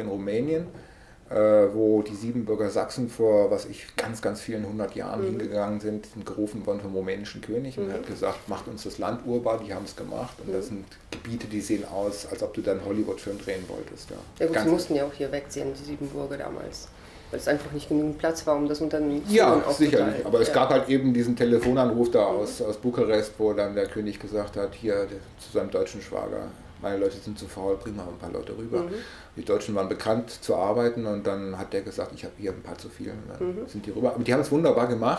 in Rumänien, äh, wo die Siebenbürger Sachsen vor, was ich, ganz, ganz vielen hundert Jahren mhm. hingegangen sind, sind gerufen worden vom rumänischen König und mhm. hat gesagt, macht uns das Land urbar, die haben es gemacht. Und mhm. das sind Gebiete, die sehen aus, als ob du dann Hollywood-Film drehen wolltest. Ja, ja gut, sie mussten ja auch hier wegziehen, die Siebenbürger damals weil es einfach nicht genügend Platz war, um das Unternehmen Ja, sicherlich. Aber ja. es gab halt eben diesen Telefonanruf da aus, aus Bukarest, wo dann der König gesagt hat, hier zu seinem deutschen Schwager, meine Leute sind zu faul, bring mal ein paar Leute rüber. Mhm. Die Deutschen waren bekannt zu arbeiten und dann hat der gesagt, ich habe hier ein paar zu viel. Und dann mhm. sind die rüber. Aber die haben es wunderbar gemacht.